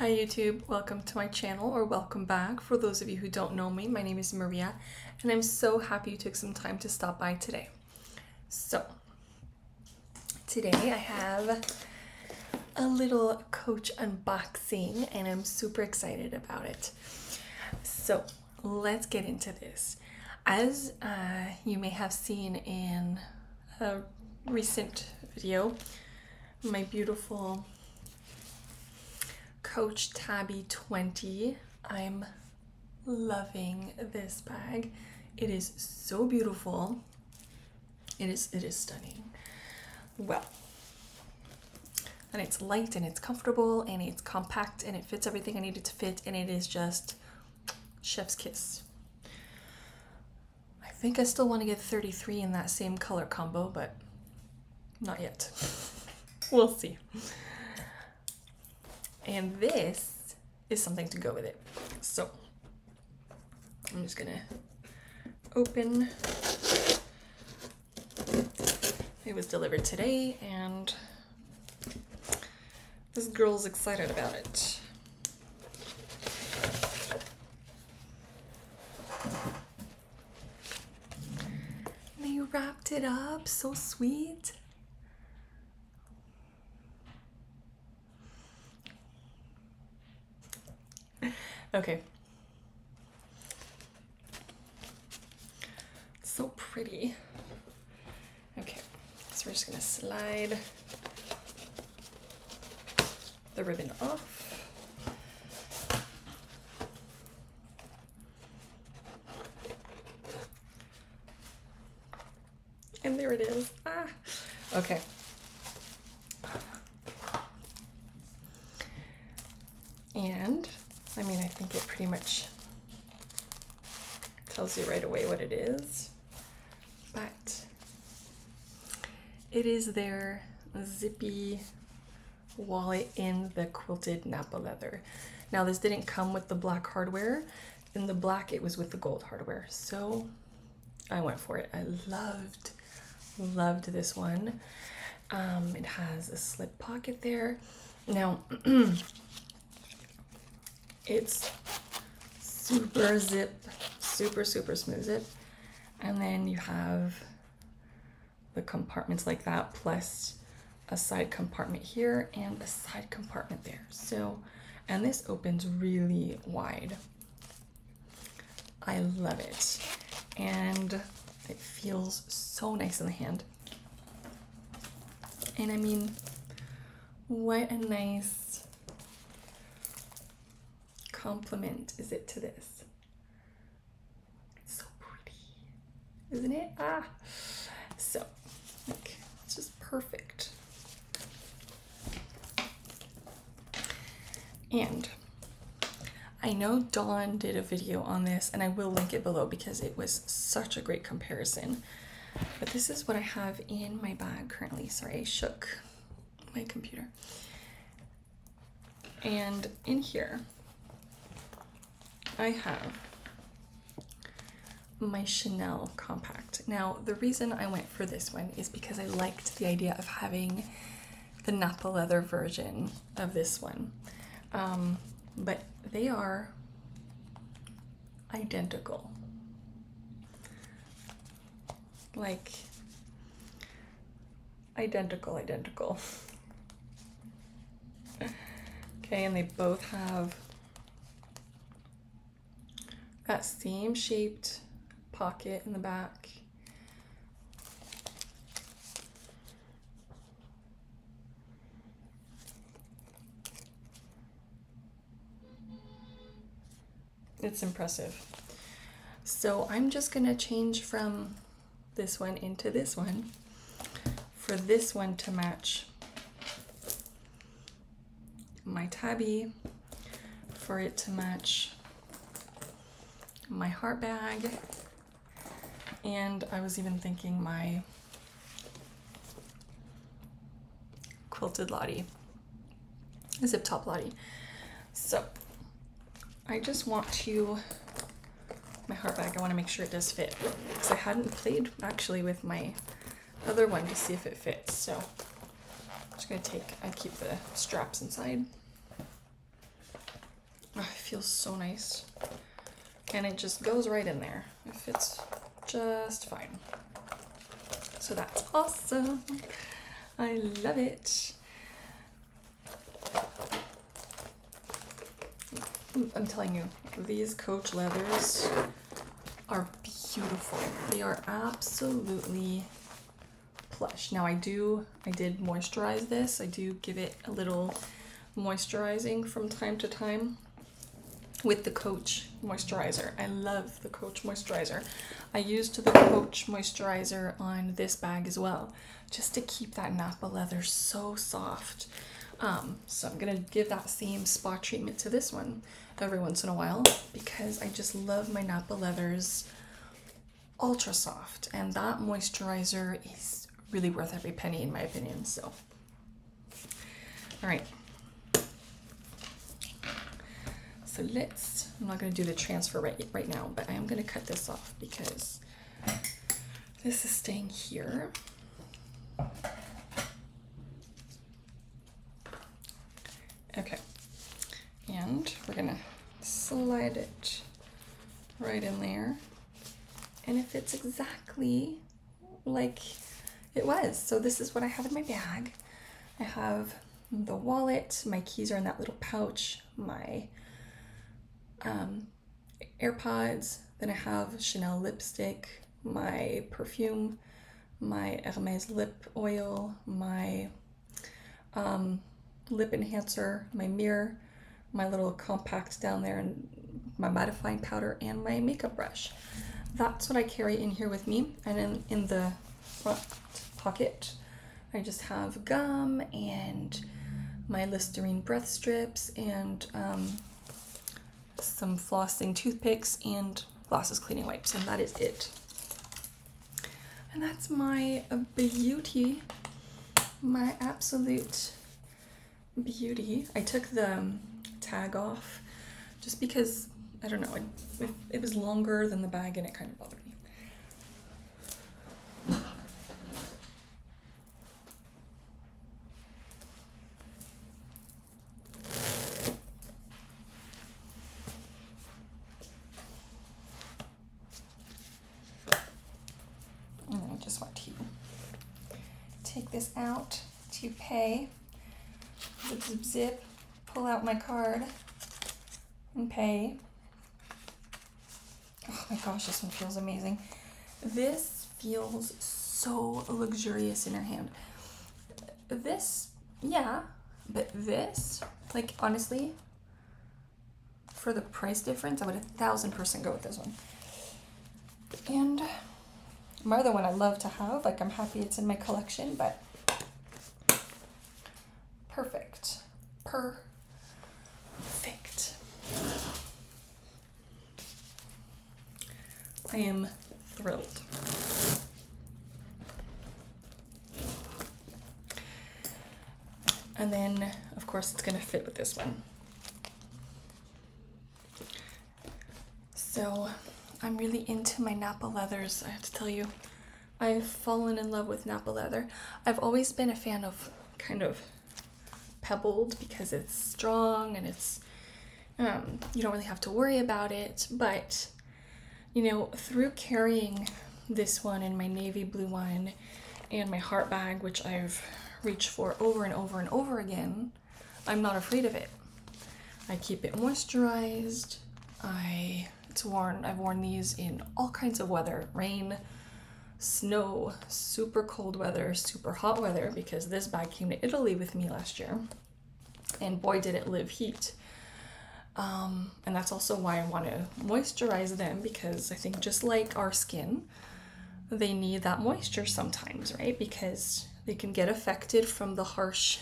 Hi YouTube, welcome to my channel or welcome back. For those of you who don't know me, my name is Maria and I'm so happy you took some time to stop by today. So, today I have a little coach unboxing and I'm super excited about it. So, let's get into this. As uh, you may have seen in a recent video, my beautiful Coach Tabby 20. I'm loving this bag. It is so beautiful. It is it is stunning. Well, and it's light and it's comfortable and it's compact and it fits everything I need it to fit and it is just chef's kiss. I think I still want to get 33 in that same color combo, but not yet. we'll see. And this is something to go with it. So I'm just gonna open. It was delivered today and this girl's excited about it. They wrapped it up, so sweet. Okay. So pretty. Okay, so we're just gonna slide the ribbon off. And there it is. Ah, okay. And I mean, I think it pretty much tells you right away what it is. But it is their zippy wallet in the quilted nappa leather. Now, this didn't come with the black hardware. In the black, it was with the gold hardware. So I went for it. I loved, loved this one. Um, it has a slip pocket there. Now, It's super zip, super, super smooth it. And then you have the compartments like that, plus a side compartment here and a side compartment there. So, and this opens really wide. I love it. And it feels so nice in the hand. And I mean, what a nice compliment is it to this? It's so pretty, isn't it? Ah, so like it's just perfect. And I know Dawn did a video on this, and I will link it below because it was such a great comparison. But this is what I have in my bag currently. Sorry, I shook my computer. And in here, I have my Chanel compact. Now, the reason I went for this one is because I liked the idea of having the nappa leather version of this one. Um, but they are identical. Like, identical, identical. okay, and they both have that same shaped pocket in the back. It's impressive. So I'm just gonna change from this one into this one for this one to match my tabby, for it to match my heart bag, and I was even thinking my quilted Lottie, zip top Lottie. So I just want to, my heart bag, I want to make sure it does fit because I hadn't played actually with my other one to see if it fits. So I'm just going to take, I keep the straps inside. Oh, it feels so nice. And it just goes right in there. It fits just fine. So that's awesome. I love it. I'm telling you, these Coach leathers are beautiful. They are absolutely plush. Now I do, I did moisturize this. I do give it a little moisturizing from time to time with the Coach moisturizer. I love the Coach moisturizer. I used the Coach moisturizer on this bag as well, just to keep that nappa leather so soft. Um, so I'm gonna give that same spa treatment to this one every once in a while because I just love my nappa leathers ultra soft and that moisturizer is really worth every penny in my opinion so all right so let's I'm not going to do the transfer right right now but I am going to cut this off because this is staying here okay and we're gonna slide it right in there and it fits exactly like it was. So this is what I have in my bag. I have the wallet, my keys are in that little pouch, my um, AirPods, then I have Chanel lipstick, my perfume, my Hermes lip oil, my um, lip enhancer, my mirror, my little compact down there, and my mattifying powder, and my makeup brush. That's what I carry in here with me. And then in the front pocket, I just have gum and my Listerine breath strips and um, some flossing toothpicks and glasses cleaning wipes, and that is it. And that's my beauty, my absolute beauty. I took the um, tag off just because I don't know, it, it was longer than the bag and it kind of bothered me. And I just want to take this out to pay. Zip, zip, zip, pull out my card and pay. Oh my gosh, this one feels amazing. This feels so luxurious in your hand. This, yeah, but this, like honestly, for the price difference, I would a thousand percent go with this one. And my other one I love to have, like I'm happy it's in my collection, but perfect. Perfect. I am thrilled. And then, of course, it's going to fit with this one. So, I'm really into my nappa leathers, I have to tell you. I've fallen in love with nappa leather. I've always been a fan of kind of pebbled because it's strong and it's um, you don't really have to worry about it. But you know, through carrying this one and my navy blue one and my heart bag, which I've reached for over and over and over again, I'm not afraid of it. I keep it moisturized. I it's worn I've worn these in all kinds of weather, rain, snow, super cold weather, super hot weather because this bag came to Italy with me last year. And boy did it live heat. Um, and that's also why I want to moisturize them because I think just like our skin, they need that moisture sometimes, right? Because they can get affected from the harsh,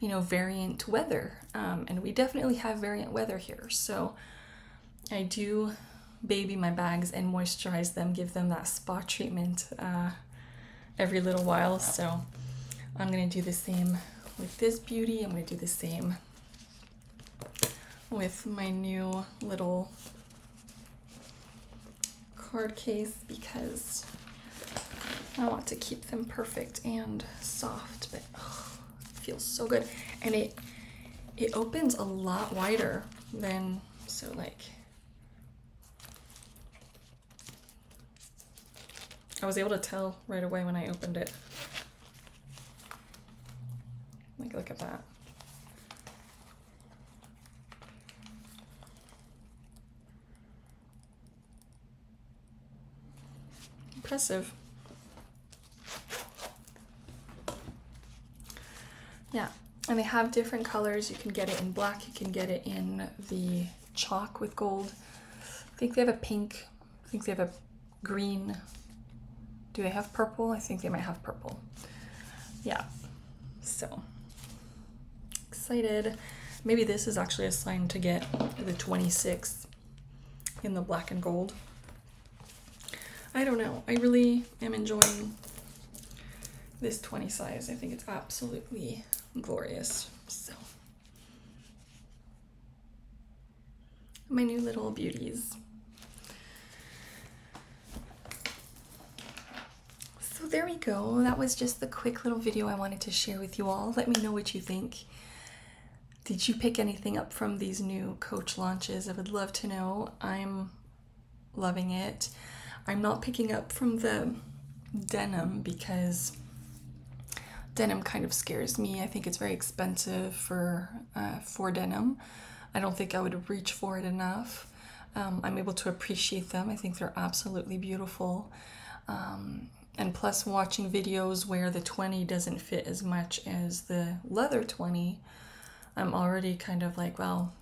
you know, variant weather. Um, and we definitely have variant weather here. So I do baby my bags and moisturize them, give them that spa treatment uh, every little while. So I'm going to do the same with this beauty. I'm to do the same with my new little card case because I want to keep them perfect and soft, but oh, it feels so good. And it it opens a lot wider than, so like, I was able to tell right away when I opened it. Like, look at that. Impressive. Yeah, and they have different colors. You can get it in black, you can get it in the chalk with gold. I think they have a pink, I think they have a green. Do they have purple? I think they might have purple. Yeah, so excited. Maybe this is actually a sign to get the 26 in the black and gold. I don't know. I really am enjoying this 20 size. I think it's absolutely glorious. So, my new little beauties. So there we go. That was just the quick little video I wanted to share with you all. Let me know what you think. Did you pick anything up from these new coach launches? I would love to know. I'm loving it. I'm not picking up from the denim because denim kind of scares me. I think it's very expensive for uh, for denim. I don't think I would reach for it enough. Um, I'm able to appreciate them. I think they're absolutely beautiful. Um, and plus, watching videos where the 20 doesn't fit as much as the leather 20, I'm already kind of like, well,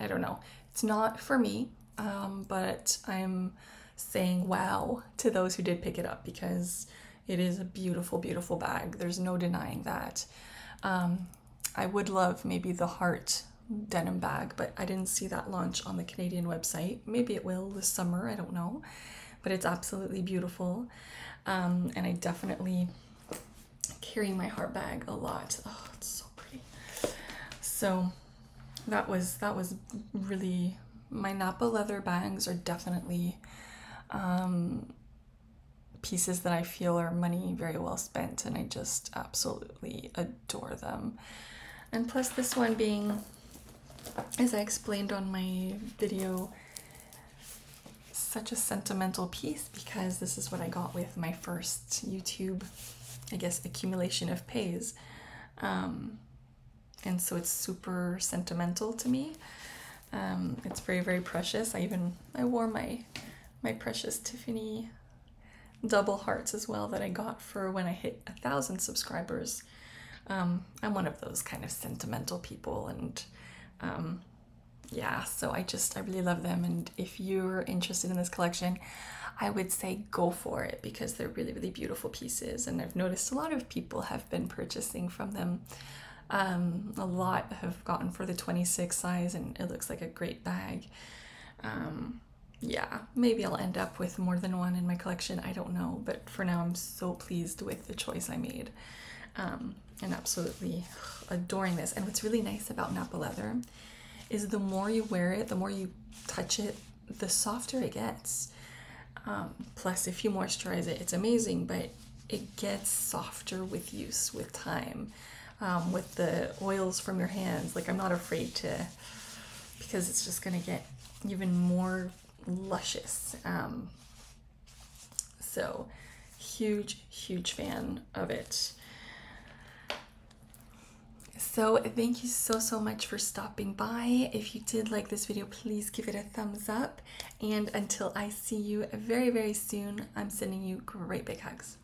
I don't know. It's not for me, um, but I'm saying wow to those who did pick it up because it is a beautiful, beautiful bag. There's no denying that. Um, I would love maybe the heart denim bag, but I didn't see that launch on the Canadian website. Maybe it will this summer, I don't know. But it's absolutely beautiful. Um, and I definitely carry my heart bag a lot. Oh, it's so pretty. So that was that was really my nappa leather bags are definitely um, pieces that I feel are money very well spent, and I just absolutely adore them. And plus, this one being, as I explained on my video, such a sentimental piece because this is what I got with my first YouTube, I guess, accumulation of pays. Um, and so it's super sentimental to me. Um, it's very, very precious. I even, I wore my, my precious Tiffany double hearts as well that I got for when I hit a thousand subscribers. Um, I'm one of those kind of sentimental people, and um, yeah, so I just I really love them. And if you're interested in this collection, I would say go for it because they're really really beautiful pieces, and I've noticed a lot of people have been purchasing from them. Um, a lot have gotten for the 26 size, and it looks like a great bag. Um, yeah, maybe I'll end up with more than one in my collection. I don't know, but for now, I'm so pleased with the choice I made. Um, and absolutely adoring this. And what's really nice about nappa leather is the more you wear it, the more you touch it, the softer it gets. Um, plus, if you moisturize it, it's amazing, but it gets softer with use, with time, um, with the oils from your hands. Like, I'm not afraid to, because it's just gonna get even more luscious. Um, so, huge, huge fan of it. So, thank you so, so much for stopping by. If you did like this video, please give it a thumbs up. And until I see you very, very soon, I'm sending you great big hugs.